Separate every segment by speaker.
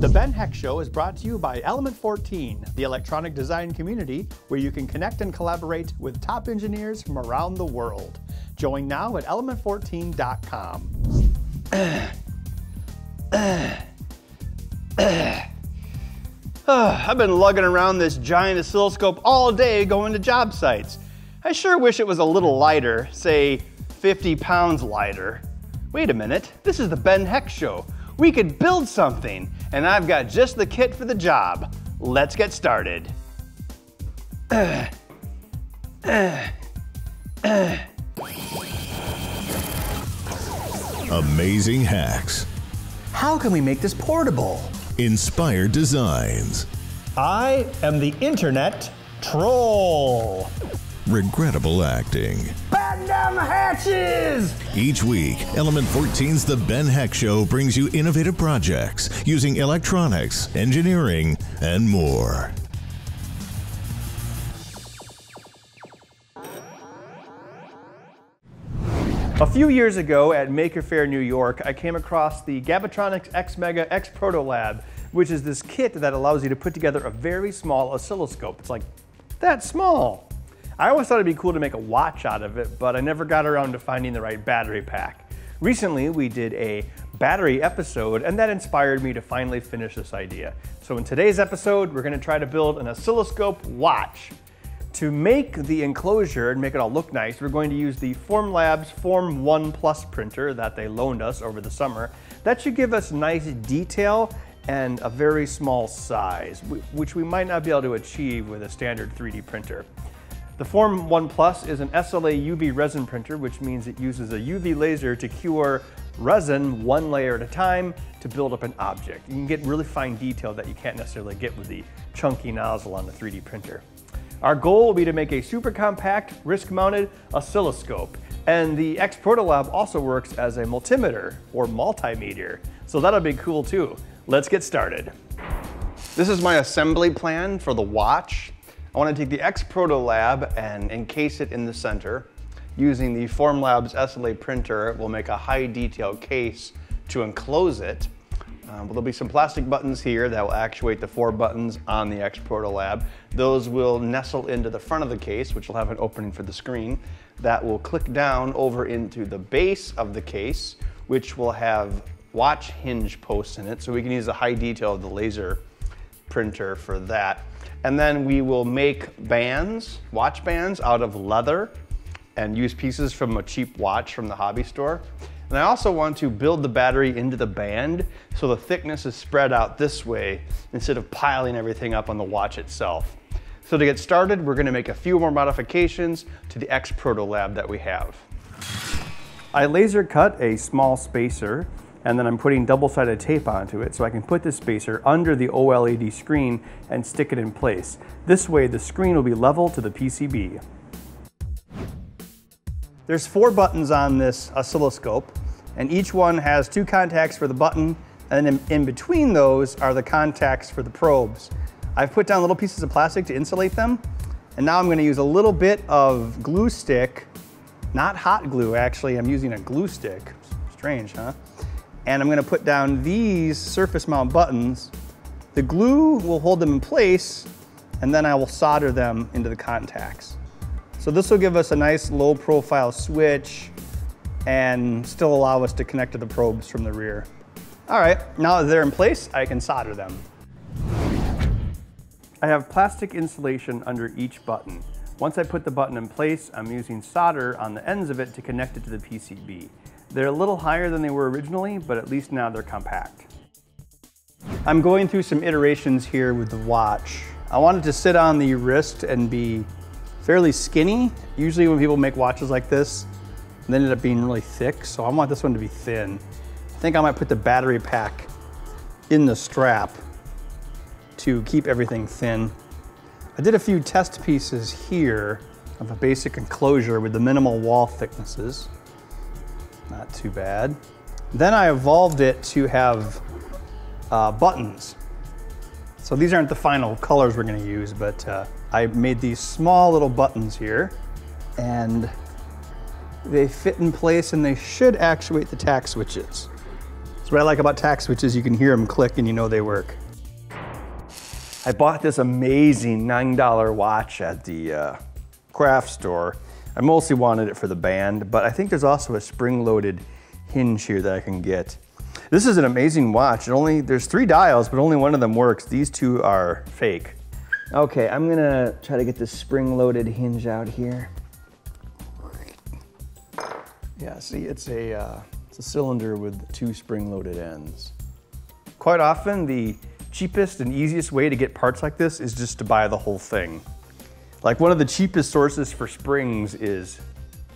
Speaker 1: The Ben Heck Show is brought to you by Element 14, the electronic design community where you can connect and collaborate with top engineers from around the world. Join now at element14.com. I've been lugging around this giant oscilloscope all day going to job sites. I sure wish it was a little lighter, say 50 pounds lighter. Wait a minute, this is the Ben Heck Show. We could build something, and I've got just the kit for the job. Let's get started.
Speaker 2: Amazing hacks.
Speaker 1: How can we make this portable?
Speaker 2: Inspired designs.
Speaker 1: I am the internet troll.
Speaker 2: Regrettable acting.
Speaker 1: Batten down the hatches!
Speaker 2: Each week, Element 14's The Ben Heck Show brings you innovative projects using electronics, engineering, and more.
Speaker 1: A few years ago at Maker Faire, New York, I came across the Gabotronics X Mega X Proto Lab, which is this kit that allows you to put together a very small oscilloscope. It's like that small. I always thought it'd be cool to make a watch out of it, but I never got around to finding the right battery pack. Recently, we did a battery episode, and that inspired me to finally finish this idea. So in today's episode, we're gonna try to build an oscilloscope watch. To make the enclosure and make it all look nice, we're going to use the Formlabs Form 1 Plus printer that they loaned us over the summer. That should give us nice detail and a very small size, which we might not be able to achieve with a standard 3D printer. The Form 1 Plus is an SLA UV resin printer, which means it uses a UV laser to cure resin one layer at a time to build up an object. You can get really fine detail that you can't necessarily get with the chunky nozzle on the 3D printer. Our goal will be to make a super compact, wrist-mounted oscilloscope. And the X Protolab also works as a multimeter or multimeter. So that'll be cool too. Let's get started. This is my assembly plan for the watch. I want to take the X Protolab and encase it in the center. Using the Formlabs SLA printer, we'll make a high detail case to enclose it. Um, there'll be some plastic buttons here that will actuate the four buttons on the X Protolab. Those will nestle into the front of the case, which will have an opening for the screen. That will click down over into the base of the case, which will have watch hinge posts in it, so we can use the high detail of the laser printer for that. And then we will make bands, watch bands out of leather and use pieces from a cheap watch from the hobby store. And I also want to build the battery into the band so the thickness is spread out this way instead of piling everything up on the watch itself. So to get started, we're gonna make a few more modifications to the X Proto Lab that we have. I laser cut a small spacer and then I'm putting double-sided tape onto it so I can put this spacer under the OLED screen and stick it in place. This way the screen will be level to the PCB. There's four buttons on this oscilloscope and each one has two contacts for the button and in, in between those are the contacts for the probes. I've put down little pieces of plastic to insulate them and now I'm going to use a little bit of glue stick, not hot glue actually, I'm using a glue stick. Strange, huh? And I'm going to put down these surface mount buttons. The glue will hold them in place and then I will solder them into the contacts. So this will give us a nice low profile switch and still allow us to connect to the probes from the rear. All right, now that they're in place, I can solder them. I have plastic insulation under each button. Once I put the button in place, I'm using solder on the ends of it to connect it to the PCB. They're a little higher than they were originally, but at least now they're compact. I'm going through some iterations here with the watch. I wanted to sit on the wrist and be fairly skinny. Usually when people make watches like this, they ended up being really thick, so I want this one to be thin. I think I might put the battery pack in the strap to keep everything thin. I did a few test pieces here of a basic enclosure with the minimal wall thicknesses. Not too bad. Then I evolved it to have uh, buttons. So these aren't the final colors we're gonna use, but uh, I made these small little buttons here and they fit in place and they should actuate the tack switches. So what I like about tack switches, you can hear them click and you know they work. I bought this amazing $9 watch at the uh, craft store. I mostly wanted it for the band, but I think there's also a spring-loaded hinge here that I can get. This is an amazing watch. It only There's three dials, but only one of them works. These two are fake. Okay, I'm gonna try to get this spring-loaded hinge out here. Yeah, see, it's a, uh, it's a cylinder with two spring-loaded ends. Quite often, the cheapest and easiest way to get parts like this is just to buy the whole thing. Like one of the cheapest sources for springs is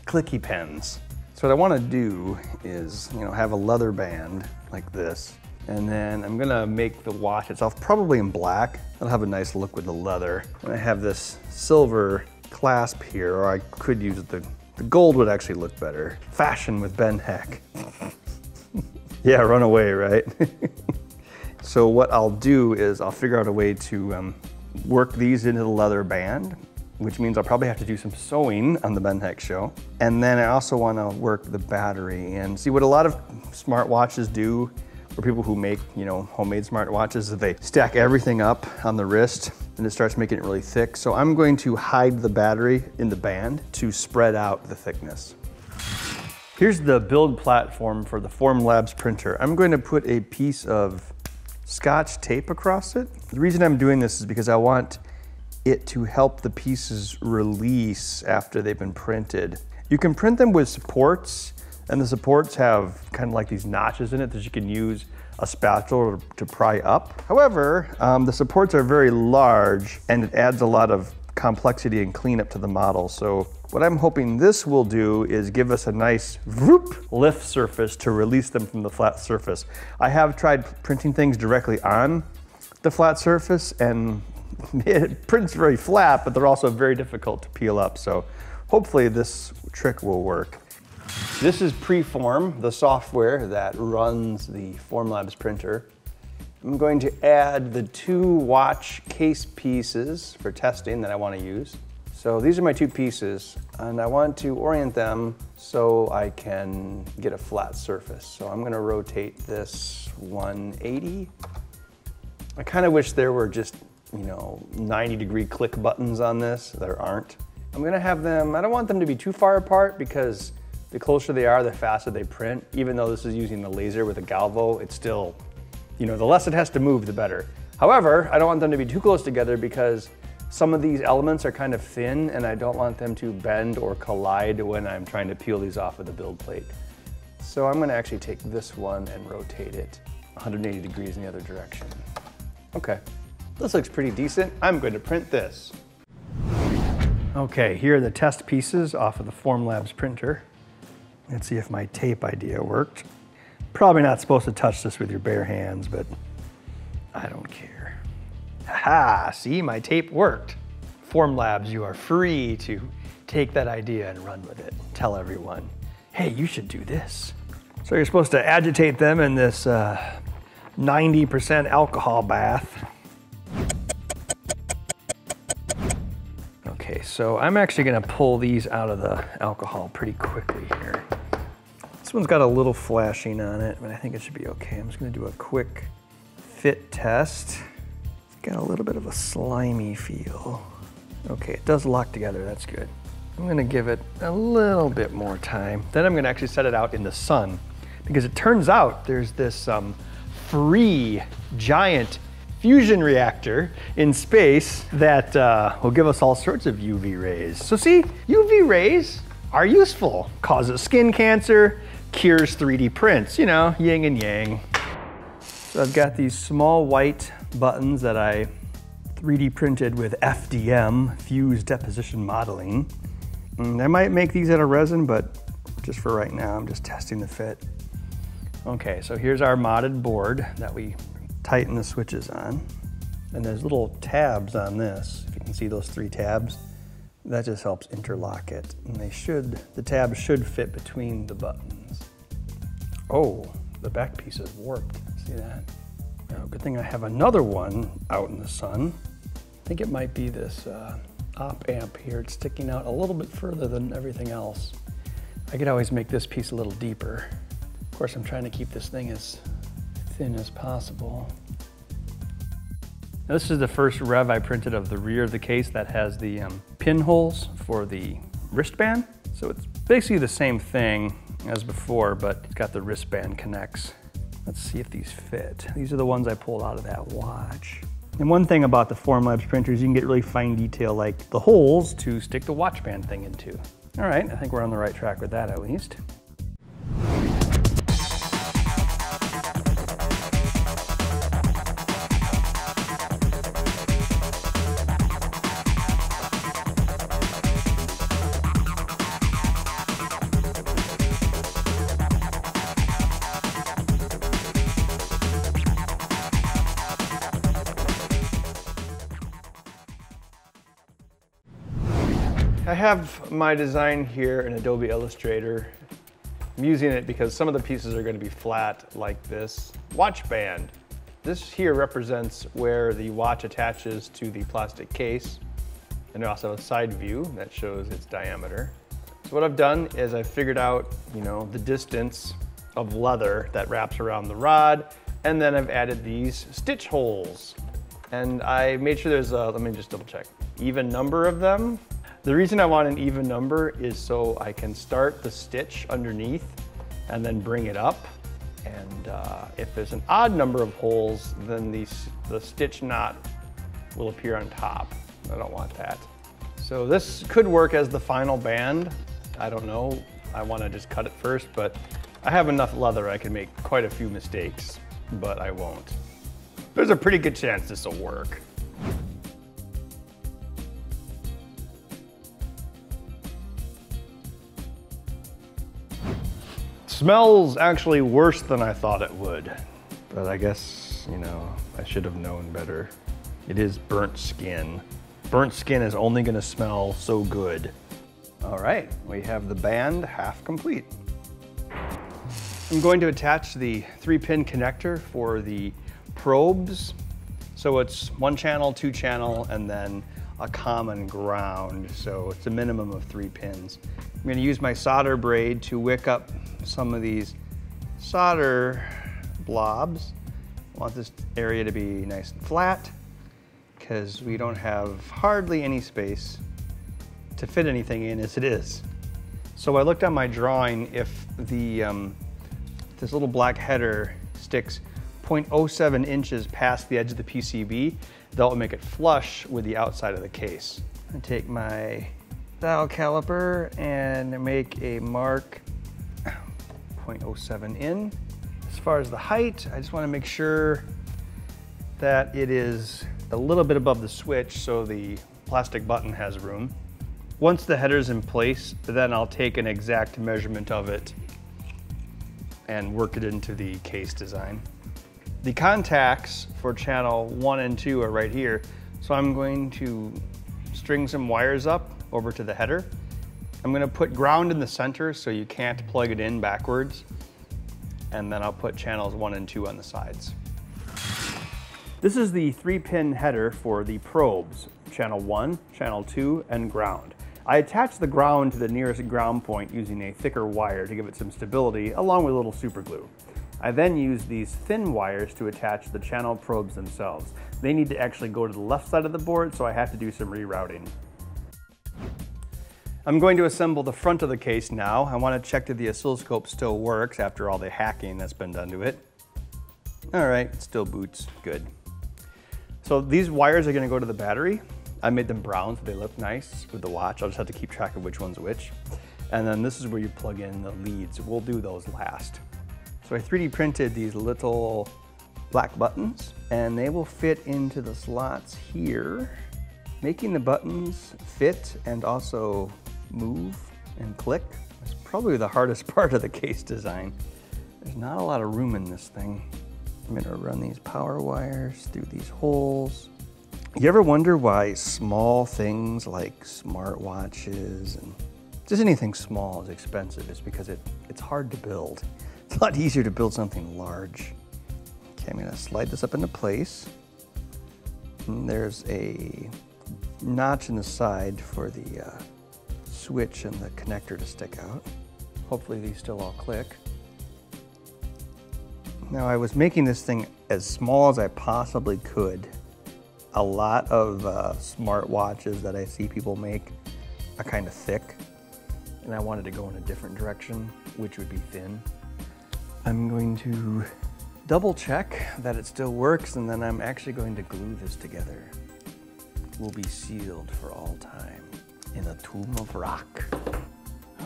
Speaker 1: clicky pens. So what I wanna do is, you know, have a leather band like this, and then I'm gonna make the watch itself probably in black. It'll have a nice look with the leather. And I have this silver clasp here, or I could use the, the gold would actually look better. Fashion with Ben Heck. yeah, run away, right? so what I'll do is I'll figure out a way to um, work these into the leather band which means I'll probably have to do some sewing on the Ben Heck show. And then I also want to work the battery and see what a lot of smartwatches do for people who make, you know, homemade smartwatches is they stack everything up on the wrist and it starts making it really thick. So I'm going to hide the battery in the band to spread out the thickness. Here's the build platform for the Formlabs printer. I'm going to put a piece of scotch tape across it. The reason I'm doing this is because I want it to help the pieces release after they've been printed. You can print them with supports and the supports have kind of like these notches in it that you can use a spatula to pry up. However, um, the supports are very large and it adds a lot of complexity and cleanup to the model. So what I'm hoping this will do is give us a nice lift surface to release them from the flat surface. I have tried printing things directly on the flat surface and it prints very flat, but they're also very difficult to peel up. So hopefully this trick will work. This is Preform, the software that runs the Formlabs printer. I'm going to add the two watch case pieces for testing that I want to use. So these are my two pieces and I want to orient them so I can get a flat surface. So I'm going to rotate this 180. I kind of wish there were just you know, 90 degree click buttons on this. There aren't. I'm gonna have them, I don't want them to be too far apart because the closer they are, the faster they print. Even though this is using the laser with a Galvo, it's still, you know, the less it has to move, the better. However, I don't want them to be too close together because some of these elements are kind of thin and I don't want them to bend or collide when I'm trying to peel these off of the build plate. So I'm gonna actually take this one and rotate it 180 degrees in the other direction. Okay. This looks pretty decent. I'm going to print this. Okay, here are the test pieces off of the Formlabs printer. Let's see if my tape idea worked. Probably not supposed to touch this with your bare hands, but I don't care. Ha! See, my tape worked. Formlabs, you are free to take that idea and run with it. Tell everyone, hey, you should do this. So you're supposed to agitate them in this 90% uh, alcohol bath. So I'm actually gonna pull these out of the alcohol pretty quickly here. This one's got a little flashing on it, but I think it should be okay. I'm just gonna do a quick fit test. It's got a little bit of a slimy feel. Okay, it does lock together, that's good. I'm gonna give it a little bit more time. Then I'm gonna actually set it out in the sun because it turns out there's this um, free giant fusion reactor in space that uh, will give us all sorts of UV rays. So see, UV rays are useful. Causes skin cancer, cures 3D prints, you know, yin and yang. So I've got these small white buttons that I 3D printed with FDM, Fused Deposition Modeling. And mm, I might make these out of resin, but just for right now, I'm just testing the fit. Okay, so here's our modded board that we tighten the switches on. And there's little tabs on this. If you can see those three tabs, that just helps interlock it. And they should, the tabs should fit between the buttons. Oh, the back piece is warped. See that? Now, good thing I have another one out in the sun. I think it might be this uh, op amp here. It's sticking out a little bit further than everything else. I could always make this piece a little deeper. Of course, I'm trying to keep this thing as thin as possible. Now, this is the first rev I printed of the rear of the case that has the um, pinholes for the wristband. So it's basically the same thing as before, but it's got the wristband connects. Let's see if these fit. These are the ones I pulled out of that watch. And one thing about the Formlabs printers, you can get really fine detail like the holes to stick the watch band thing into. All right, I think we're on the right track with that at least. Have my design here in Adobe Illustrator. I'm using it because some of the pieces are going to be flat like this. Watch band. This here represents where the watch attaches to the plastic case. And also a side view that shows its diameter. So what I've done is I've figured out, you know, the distance of leather that wraps around the rod. And then I've added these stitch holes. And I made sure there's a, let me just double check, even number of them the reason I want an even number is so I can start the stitch underneath and then bring it up. And uh, if there's an odd number of holes, then the, the stitch knot will appear on top. I don't want that. So this could work as the final band. I don't know. I want to just cut it first, but I have enough leather I can make quite a few mistakes, but I won't. There's a pretty good chance this will work. Smells actually worse than I thought it would. But I guess, you know, I should have known better. It is burnt skin. Burnt skin is only gonna smell so good. All right, we have the band half complete. I'm going to attach the three pin connector for the probes. So it's one channel, two channel, and then a common ground. So it's a minimum of three pins. I'm gonna use my solder braid to wick up some of these solder blobs. I want this area to be nice and flat because we don't have hardly any space to fit anything in as it is. So I looked on my drawing if the um, this little black header sticks 0.07 inches past the edge of the PCB, that will make it flush with the outside of the case. I take my dial caliper and make a mark 0.07 in. As far as the height, I just want to make sure that it is a little bit above the switch so the plastic button has room. Once the header's in place, then I'll take an exact measurement of it and work it into the case design. The contacts for channel one and two are right here. So I'm going to string some wires up over to the header. I'm gonna put ground in the center so you can't plug it in backwards. And then I'll put channels one and two on the sides. This is the three pin header for the probes, channel one, channel two, and ground. I attached the ground to the nearest ground point using a thicker wire to give it some stability along with a little super glue. I then use these thin wires to attach the channel probes themselves. They need to actually go to the left side of the board, so I have to do some rerouting. I'm going to assemble the front of the case now. I want to check that the oscilloscope still works after all the hacking that's been done to it. All right, it still boots, good. So these wires are gonna go to the battery. I made them brown so they look nice with the watch. I'll just have to keep track of which one's which. And then this is where you plug in the leads. We'll do those last. So I 3D printed these little black buttons and they will fit into the slots here, making the buttons fit and also move and click is probably the hardest part of the case design. There's not a lot of room in this thing. I'm gonna run these power wires through these holes. You ever wonder why small things like smartwatches and just anything small is expensive? It's because it, it's hard to build. It's a lot easier to build something large. Okay, I'm gonna slide this up into place. And there's a notch in the side for the uh, switch and the connector to stick out. Hopefully these still all click. Now I was making this thing as small as I possibly could. A lot of uh, smart watches that I see people make are kind of thick and I wanted to go in a different direction, which would be thin. I'm going to double check that it still works and then I'm actually going to glue this together. Will be sealed for all time in a tomb of rock.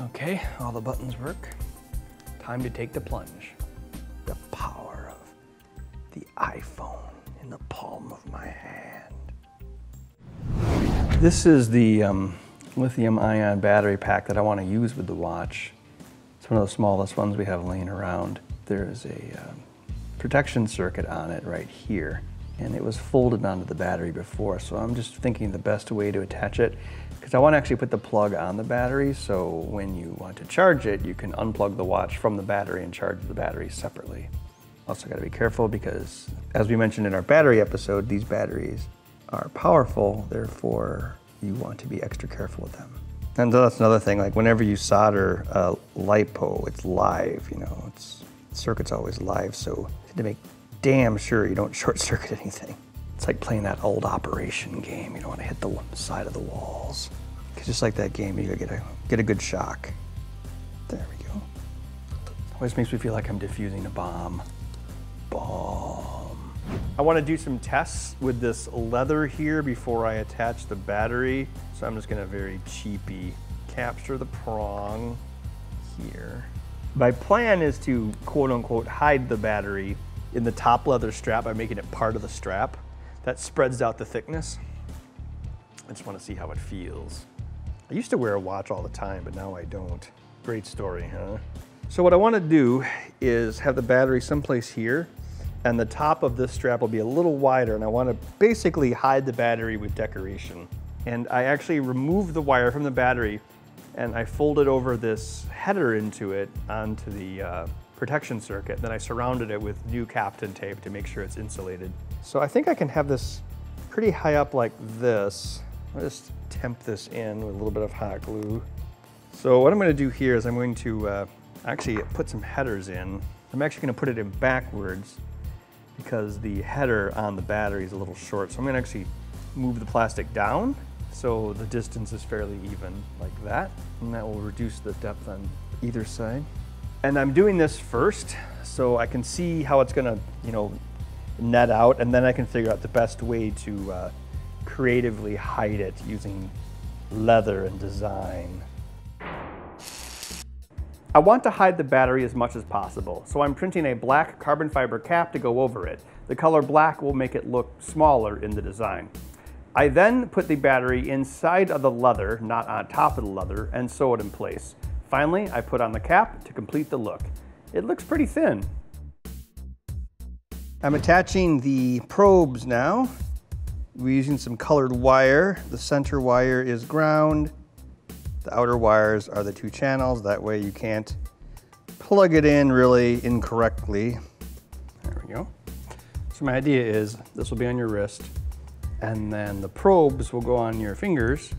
Speaker 1: Okay, all the buttons work. Time to take the plunge. The power of the iPhone in the palm of my hand. This is the um, lithium ion battery pack that I want to use with the watch. It's one of the smallest ones we have laying around. There's a um, protection circuit on it right here and it was folded onto the battery before so I'm just thinking the best way to attach it because I want to actually put the plug on the battery so when you want to charge it you can unplug the watch from the battery and charge the battery separately. Also got to be careful because as we mentioned in our battery episode these batteries are powerful therefore you want to be extra careful with them. And that's another thing, like whenever you solder a LiPo, it's live, you know, it's circuit's always live, so to make damn sure you don't short circuit anything. It's like playing that old operation game. You don't want to hit the side of the walls. Cause just like that game, you gotta get a, get a good shock. There we go. Always makes me feel like I'm defusing a bomb. Bomb. I want to do some tests with this leather here before I attach the battery. So I'm just gonna very cheapy capture the prong here. My plan is to quote unquote hide the battery in the top leather strap by making it part of the strap. That spreads out the thickness. I just want to see how it feels. I used to wear a watch all the time, but now I don't. Great story, huh? So what I want to do is have the battery someplace here, and the top of this strap will be a little wider, and I want to basically hide the battery with decoration. And I actually removed the wire from the battery, and I folded over this header into it onto the uh, protection circuit. Then I surrounded it with new Kapton tape to make sure it's insulated. So I think I can have this pretty high up like this. I'll just temp this in with a little bit of hot glue. So what I'm gonna do here is I'm going to uh, actually put some headers in. I'm actually gonna put it in backwards because the header on the battery is a little short. So I'm gonna actually move the plastic down so the distance is fairly even like that. And that will reduce the depth on either side. And I'm doing this first so I can see how it's gonna, you know, net out and then I can figure out the best way to uh, creatively hide it using leather and design. I want to hide the battery as much as possible, so I'm printing a black carbon fiber cap to go over it. The color black will make it look smaller in the design. I then put the battery inside of the leather, not on top of the leather, and sew it in place. Finally, I put on the cap to complete the look. It looks pretty thin. I'm attaching the probes now. We're using some colored wire. The center wire is ground. The outer wires are the two channels. That way you can't plug it in really incorrectly. There we go. So my idea is this will be on your wrist and then the probes will go on your fingers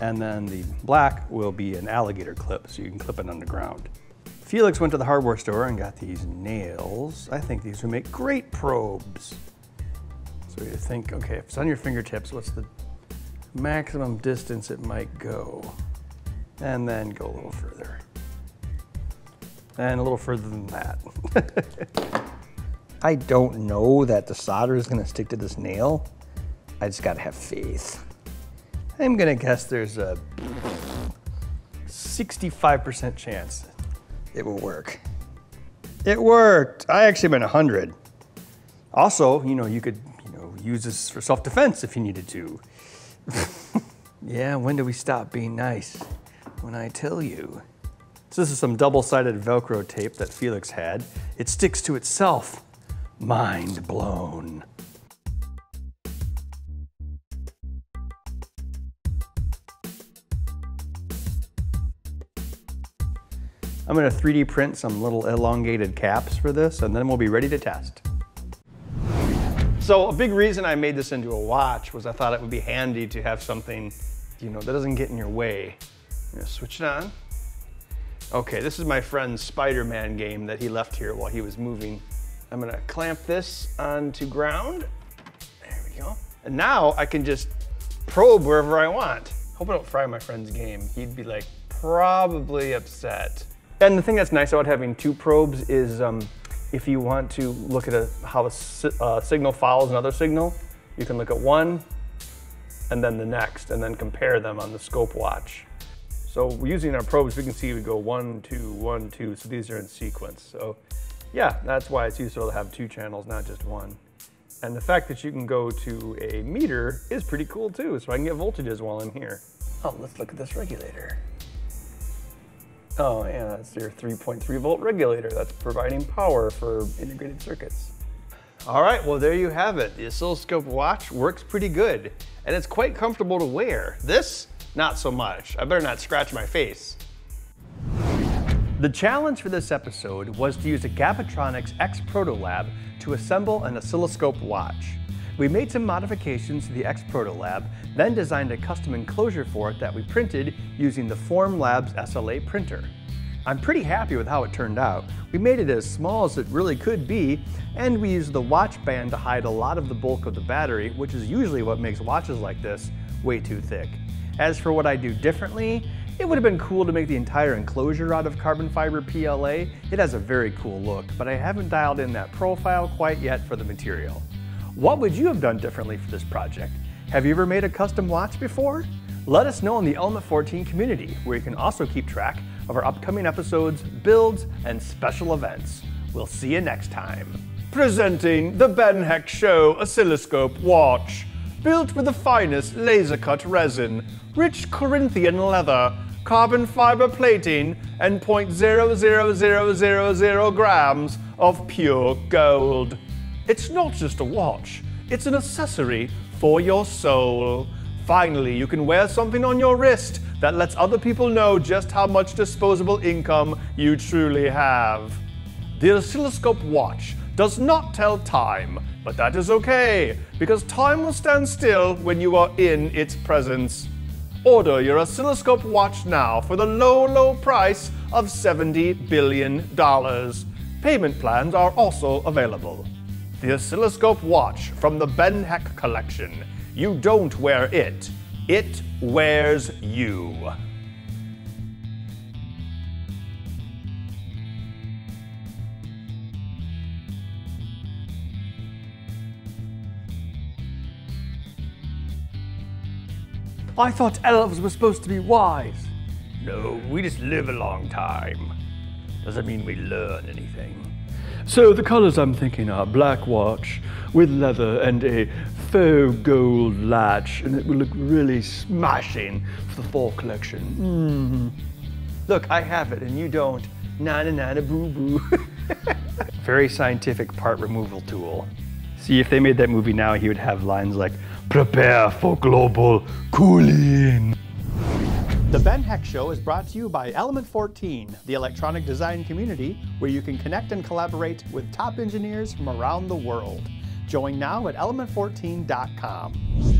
Speaker 1: and then the black will be an alligator clip, so you can clip it on the ground. Felix went to the hardware store and got these nails. I think these would make great probes. So you think, okay, if it's on your fingertips, what's the maximum distance it might go? And then go a little further. And a little further than that. I don't know that the solder is gonna stick to this nail. I just gotta have faith. I'm gonna guess there's a 65% chance it will work. It worked. I actually been 100. Also, you know, you could, you know, use this for self-defense if you needed to. yeah, when do we stop being nice? When I tell you. So this is some double-sided Velcro tape that Felix had. It sticks to itself. Mind blown. I'm gonna 3D print some little elongated caps for this and then we'll be ready to test. So a big reason I made this into a watch was I thought it would be handy to have something, you know, that doesn't get in your way. I'm gonna switch it on. Okay, this is my friend's Spider-Man game that he left here while he was moving. I'm gonna clamp this onto ground. There we go. And now I can just probe wherever I want. Hope I don't fry my friend's game. He'd be like probably upset. And the thing that's nice about having two probes is um, if you want to look at a, how a si uh, signal follows another signal, you can look at one and then the next and then compare them on the scope watch. So using our probes, we can see we go one, two, one, two. So these are in sequence. So yeah, that's why it's useful to have two channels, not just one. And the fact that you can go to a meter is pretty cool too. So I can get voltages while I'm here. Oh, let's look at this regulator. Oh yeah, that's your 3.3 volt regulator. That's providing power for integrated circuits. All right, well there you have it. The oscilloscope watch works pretty good and it's quite comfortable to wear. This not so much. I better not scratch my face. The challenge for this episode was to use a Gabotronics X Proto Lab to assemble an oscilloscope watch. We made some modifications to the X Proto Lab, then designed a custom enclosure for it that we printed using the Form Labs SLA printer. I'm pretty happy with how it turned out. We made it as small as it really could be, and we used the watch band to hide a lot of the bulk of the battery, which is usually what makes watches like this way too thick. As for what I do differently, it would have been cool to make the entire enclosure out of carbon fiber PLA. It has a very cool look, but I haven't dialed in that profile quite yet for the material. What would you have done differently for this project? Have you ever made a custom watch before? Let us know in the Element 14 community, where you can also keep track of our upcoming episodes, builds, and special events. We'll see you next time. Presenting the Ben Heck Show Oscilloscope Watch. Built with the finest laser cut resin, rich Corinthian leather, carbon fiber plating, and 0.00000 grams of pure gold. It's not just a watch, it's an accessory for your soul. Finally, you can wear something on your wrist that lets other people know just how much disposable income you truly have. The oscilloscope watch does not tell time, but that is okay, because time will stand still when you are in its presence. Order your oscilloscope watch now for the low, low price of $70 billion. Payment plans are also available. The oscilloscope watch from the Ben Heck collection. You don't wear it, it wears you. I thought elves were supposed to be wise. No, we just live a long time. Doesn't mean we learn anything. So the colors I'm thinking are black watch with leather and a faux gold latch, and it will look really smashing for the fall collection. Mm. Look, I have it and you don't. Na na na na boo boo. Very scientific part removal tool. See, if they made that movie now, he would have lines like, prepare for global cooling. The Ben Heck Show is brought to you by Element 14, the electronic design community where you can connect and collaborate with top engineers from around the world. Join now at element14.com.